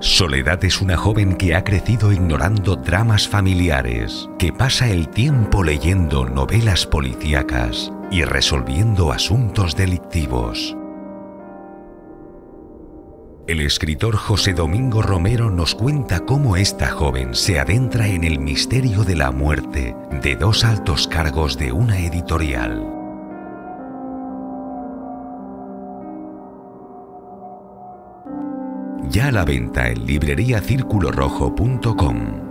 Soledad es una joven que ha crecido ignorando dramas familiares, que pasa el tiempo leyendo novelas policíacas y resolviendo asuntos delictivos. El escritor José Domingo Romero nos cuenta cómo esta joven se adentra en el misterio de la muerte de dos altos cargos de una editorial. Ya a la venta en libreriacirculorrojo.com.